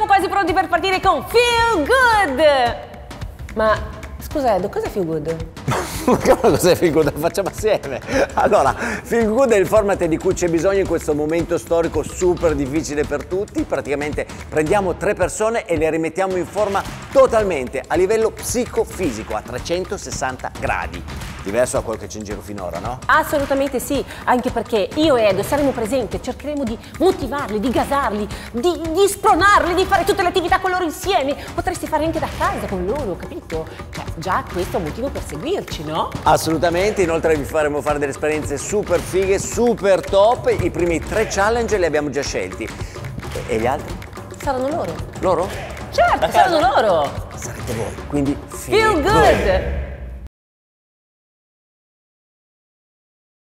siamo quasi pronti per partire con Feel Good! Ma scusa Edo, cos'è Feel Good? Ma cos'è Feel Good? Facciamo assieme. Allora, Feel Good è il format di cui c'è bisogno in questo momento storico super difficile per tutti. Praticamente prendiamo tre persone e le rimettiamo in forma totalmente a livello psicofisico, a 360 gradi. Diverso da quello che c'è in giro finora, no? Assolutamente sì, anche perché io e Edo saremo presenti cercheremo di motivarli, di gasarli, di, di spronarli, di fare tutte le attività con loro insieme. Potresti fare anche da casa con loro, capito? Cioè, già questo è un motivo per seguirci, no? Assolutamente, inoltre vi faremo fare delle esperienze super fighe, super top. I primi tre challenge li abbiamo già scelti. E, gli altri? Saranno loro. Loro? Certo, casa? saranno loro. Sarete voi, quindi Feel good!